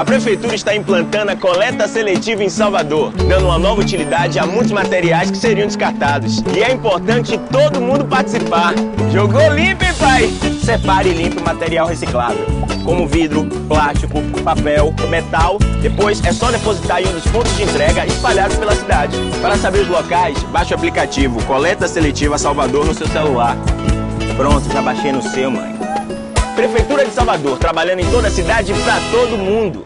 A Prefeitura está implantando a coleta seletiva em Salvador, dando uma nova utilidade a muitos materiais que seriam descartados. E é importante todo mundo participar. Jogou limpo, hein, pai? Separe e limpe o material reciclável, como vidro, plástico, papel, metal. Depois é só depositar em um dos pontos de entrega espalhados pela cidade. Para saber os locais, baixe o aplicativo Coleta Seletiva Salvador no seu celular. Pronto, já baixei no seu, mãe. Prefeitura de Salvador, trabalhando em toda a cidade para todo mundo.